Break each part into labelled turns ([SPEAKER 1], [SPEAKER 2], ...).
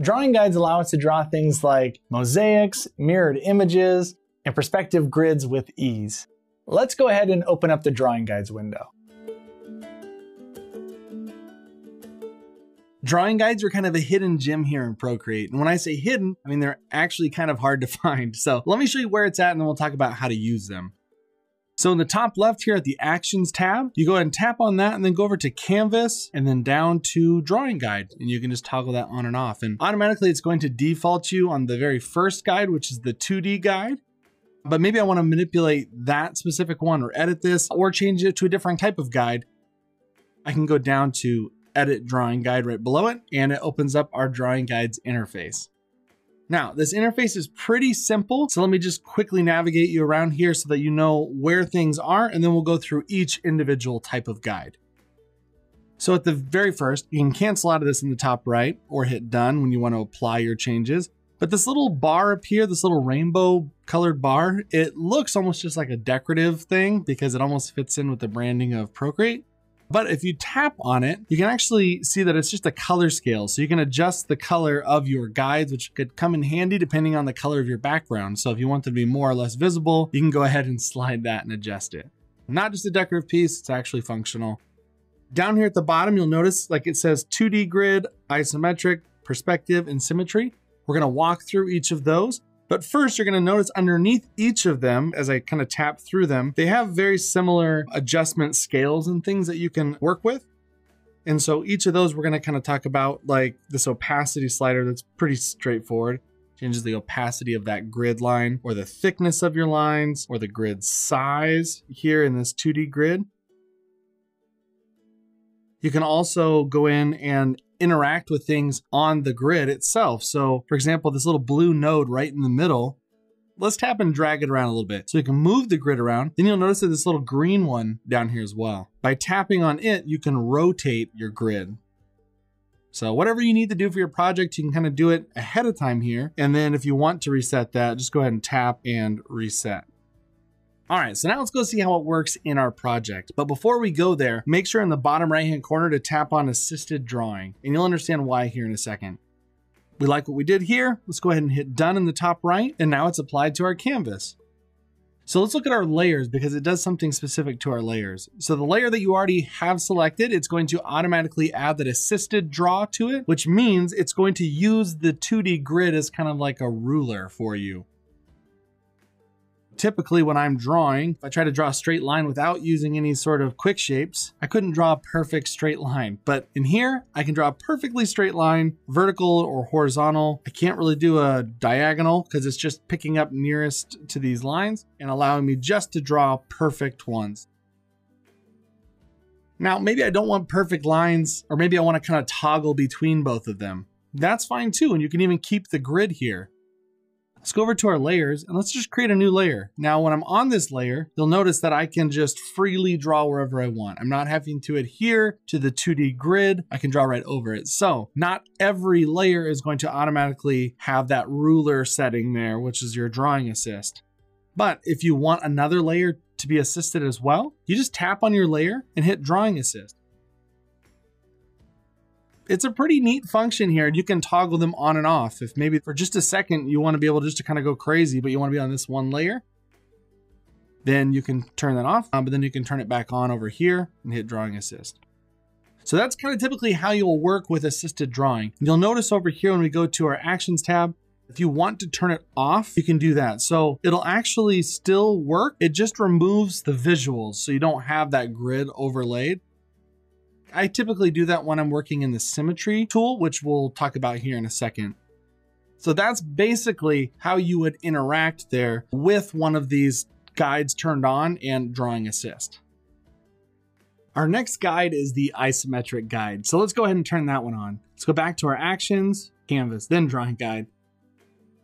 [SPEAKER 1] Drawing guides allow us to draw things like mosaics, mirrored images, and perspective grids with ease. Let's go ahead and open up the drawing guides window.
[SPEAKER 2] Drawing guides are kind of a hidden gem here in Procreate. And when I say hidden, I mean they're actually kind of hard to find. So let me show you where it's at and then we'll talk about how to use them. So in the top left here at the Actions tab, you go ahead and tap on that and then go over to Canvas and then down to Drawing Guide. And you can just toggle that on and off. And automatically it's going to default you on the very first guide, which is the 2D guide. But maybe I want to manipulate that specific one or edit this or change it to a different type of guide. I can go down to edit drawing guide right below it, and it opens up our drawing guides interface. Now, this interface is pretty simple, so let me just quickly navigate you around here so that you know where things are, and then we'll go through each individual type of guide. So at the very first, you can cancel out of this in the top right or hit done when you want to apply your changes. But this little bar up here, this little rainbow colored bar, it looks almost just like a decorative thing because it almost fits in with the branding of Procreate. But if you tap on it, you can actually see that it's just a color scale. So you can adjust the color of your guides, which could come in handy depending on the color of your background. So if you want them to be more or less visible, you can go ahead and slide that and adjust it. Not just a decorative piece, it's actually functional. Down here at the bottom, you'll notice like it says 2D grid, isometric, perspective, and symmetry. We're gonna walk through each of those. But first, you're gonna notice underneath each of them, as I kind of tap through them, they have very similar adjustment scales and things that you can work with. And so each of those we're gonna kind of talk about like this opacity slider that's pretty straightforward. Changes the opacity of that grid line or the thickness of your lines or the grid size here in this 2D grid. You can also go in and interact with things on the grid itself. So for example, this little blue node right in the middle, let's tap and drag it around a little bit. So you can move the grid around. Then you'll notice that this little green one down here as well. By tapping on it, you can rotate your grid. So whatever you need to do for your project, you can kind of do it ahead of time here. And then if you want to reset that, just go ahead and tap and reset. All right, so now let's go see how it works in our project. But before we go there, make sure in the bottom right-hand corner to tap on assisted drawing, and you'll understand why here in a second. We like what we did here. Let's go ahead and hit done in the top right, and now it's applied to our canvas. So let's look at our layers because it does something specific to our layers. So the layer that you already have selected, it's going to automatically add that assisted draw to it, which means it's going to use the 2D grid as kind of like a ruler for you typically when I'm drawing, if I try to draw a straight line without using any sort of quick shapes, I couldn't draw a perfect straight line. But in here, I can draw a perfectly straight line, vertical or horizontal. I can't really do a diagonal because it's just picking up nearest to these lines and allowing me just to draw perfect ones. Now, maybe I don't want perfect lines, or maybe I want to kind of toggle between both of them. That's fine too, and you can even keep the grid here. Let's go over to our layers and let's just create a new layer. Now, when I'm on this layer, you'll notice that I can just freely draw wherever I want. I'm not having to adhere to the 2D grid. I can draw right over it. So not every layer is going to automatically have that ruler setting there, which is your drawing assist. But if you want another layer to be assisted as well, you just tap on your layer and hit drawing assist it's a pretty neat function here and you can toggle them on and off. If maybe for just a second you want to be able just to kind of go crazy, but you want to be on this one layer, then you can turn that off, um, but then you can turn it back on over here and hit drawing assist. So that's kind of typically how you'll work with assisted drawing. You'll notice over here when we go to our actions tab, if you want to turn it off, you can do that. So it'll actually still work. It just removes the visuals. So you don't have that grid overlaid. I typically do that when I'm working in the symmetry tool, which we'll talk about here in a second. So that's basically how you would interact there with one of these guides turned on and drawing assist. Our next guide is the isometric guide. So let's go ahead and turn that one on. Let's go back to our actions, canvas, then drawing guide,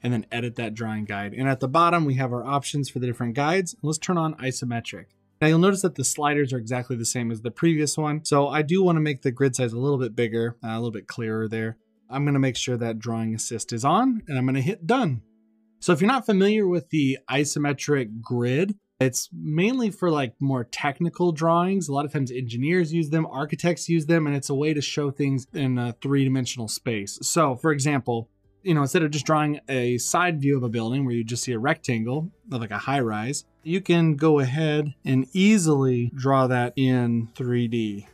[SPEAKER 2] and then edit that drawing guide. And at the bottom, we have our options for the different guides. Let's turn on isometric. Now you'll notice that the sliders are exactly the same as the previous one. So I do want to make the grid size a little bit bigger, uh, a little bit clearer there. I'm going to make sure that drawing assist is on and I'm going to hit done. So if you're not familiar with the isometric grid, It's mainly for like more technical drawings. A lot of times engineers use them, architects use them, and it's a way to show things in a three dimensional space. So, for example, you know, instead of just drawing a side view of a building where you just see a rectangle of like a high rise, you can go ahead and easily draw that in 3D.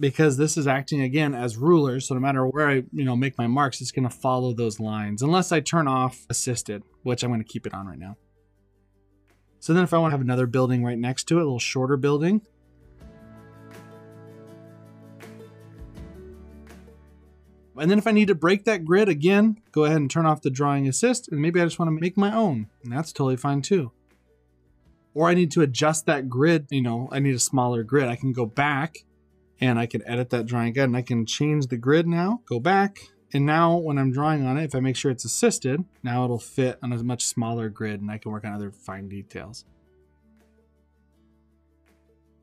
[SPEAKER 2] because this is acting again as rulers. So no matter where I, you know, make my marks, it's going to follow those lines unless I turn off assisted, which I'm going to keep it on right now. So then if I want to have another building right next to it, a little shorter building, And then if I need to break that grid again, go ahead and turn off the drawing assist and maybe I just want to make my own and that's totally fine too. Or I need to adjust that grid, you know, I need a smaller grid. I can go back and I can edit that drawing again and I can change the grid now, go back. And now when I'm drawing on it, if I make sure it's assisted, now it'll fit on a much smaller grid and I can work on other fine details.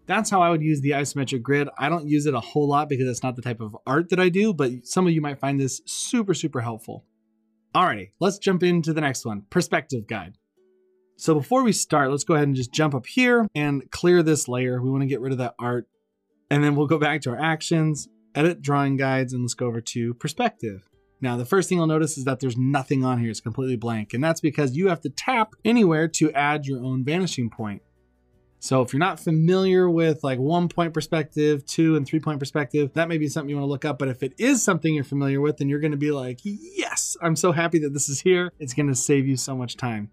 [SPEAKER 2] That's how I would use the isometric grid. I don't use it a whole lot because it's not the type of art that I do, but some of you might find this super, super helpful. Alrighty, let's jump into the next one, perspective guide. So before we start, let's go ahead and just jump up here and clear this layer. We wanna get rid of that art and then we'll go back to our actions, edit drawing guides, and let's go over to perspective. Now, the first thing you'll notice is that there's nothing on here. It's completely blank. And that's because you have to tap anywhere to add your own vanishing point. So if you're not familiar with like one point perspective, two and three point perspective, that may be something you want to look up. But if it is something you're familiar with, then you're going to be like, yes, I'm so happy that this is here. It's going to save you so much time.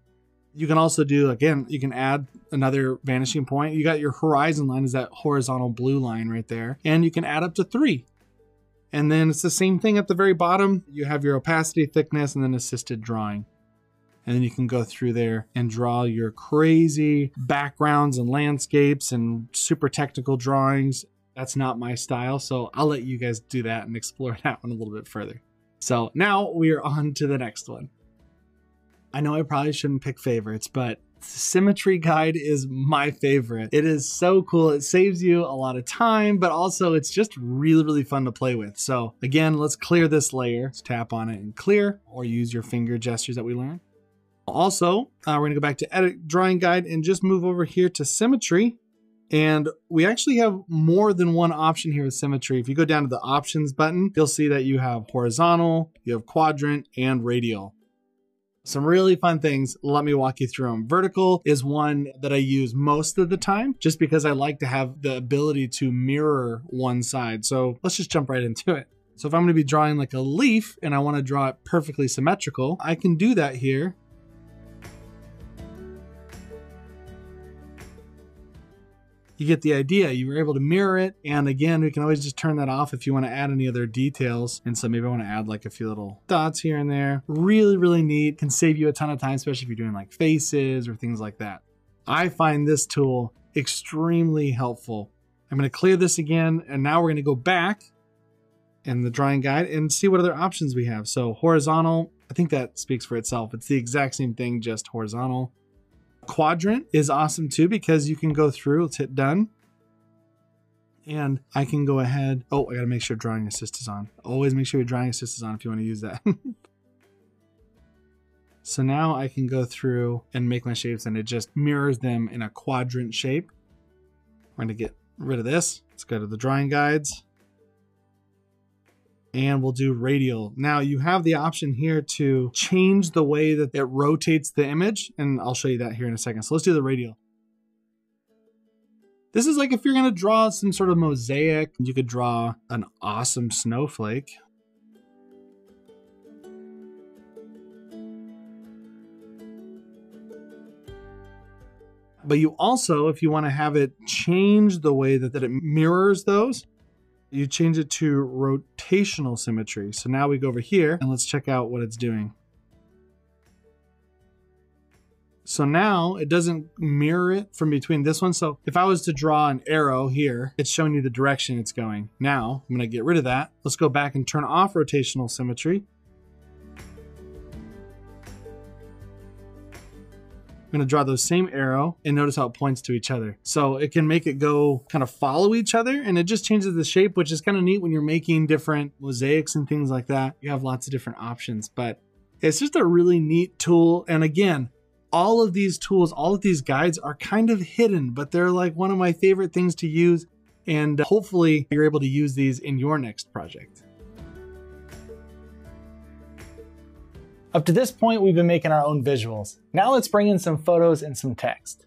[SPEAKER 2] You can also do, again, you can add another vanishing point. You got your horizon line is that horizontal blue line right there. And you can add up to three. And then it's the same thing at the very bottom. You have your opacity, thickness, and then assisted drawing. And then you can go through there and draw your crazy backgrounds and landscapes and super technical drawings. That's not my style, so I'll let you guys do that and explore that one a little bit further. So now we are on to the next one. I know I probably shouldn't pick favorites, but Symmetry Guide is my favorite. It is so cool. It saves you a lot of time, but also it's just really, really fun to play with. So again, let's clear this layer. Let's tap on it and clear, or use your finger gestures that we learned. Also, uh, we're gonna go back to Edit Drawing Guide and just move over here to Symmetry. And we actually have more than one option here with symmetry. If you go down to the options button, you'll see that you have horizontal, you have quadrant, and radial some really fun things. Let me walk you through them. Vertical is one that I use most of the time just because I like to have the ability to mirror one side. So let's just jump right into it. So if I'm gonna be drawing like a leaf and I wanna draw it perfectly symmetrical, I can do that here you get the idea. You were able to mirror it. And again, we can always just turn that off if you want to add any other details. And so maybe I want to add like a few little dots here and there. Really, really neat. Can save you a ton of time, especially if you're doing like faces or things like that. I find this tool extremely helpful. I'm going to clear this again. And now we're going to go back in the drawing guide and see what other options we have. So horizontal, I think that speaks for itself. It's the exact same thing, just horizontal. Quadrant is awesome too because you can go through, let's hit done. And I can go ahead. Oh, I got to make sure drawing assist is on. Always make sure your drawing assist is on if you want to use that. so now I can go through and make my shapes and it just mirrors them in a quadrant shape. Going to get rid of this. Let's go to the drawing guides and we'll do radial. Now you have the option here to change the way that it rotates the image, and I'll show you that here in a second. So let's do the radial. This is like if you're gonna draw some sort of mosaic, you could draw an awesome snowflake. But you also, if you wanna have it change the way that, that it mirrors those, you change it to rotational symmetry. So now we go over here and let's check out what it's doing. So now it doesn't mirror it from between this one. So if I was to draw an arrow here, it's showing you the direction it's going. Now I'm gonna get rid of that. Let's go back and turn off rotational symmetry. I'm gonna draw those same arrow and notice how it points to each other. So it can make it go kind of follow each other and it just changes the shape, which is kind of neat when you're making different mosaics and things like that. You have lots of different options, but it's just a really neat tool. And again, all of these tools, all of these guides are kind of hidden, but they're like one of my favorite things to use. And hopefully, you're able to use these in your next project.
[SPEAKER 1] Up to this point, we've been making our own visuals. Now let's bring in some photos and some text.